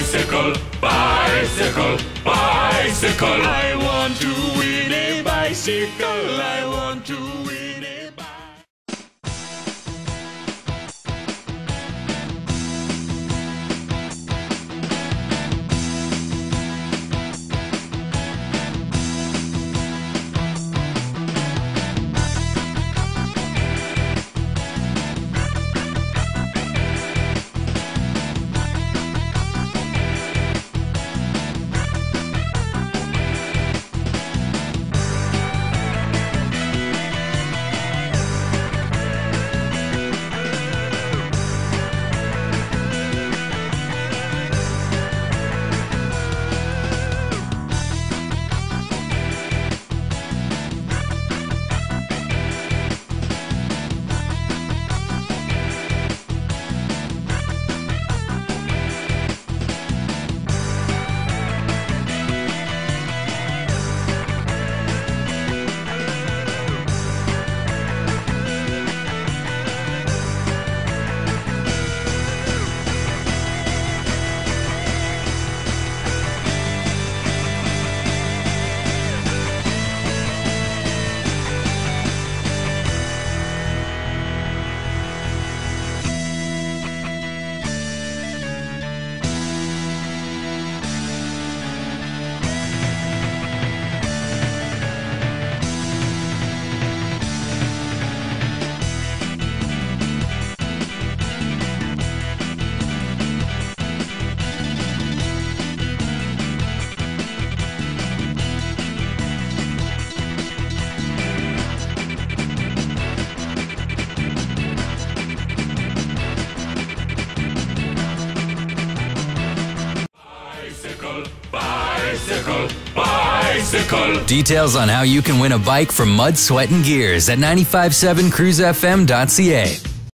Bicycle, bicycle, bicycle. I want to win a bicycle. I want to win bicycle, bicycle. Details on how you can win a bike from Mud, Sweat, and Gears at 957cruzfm.ca.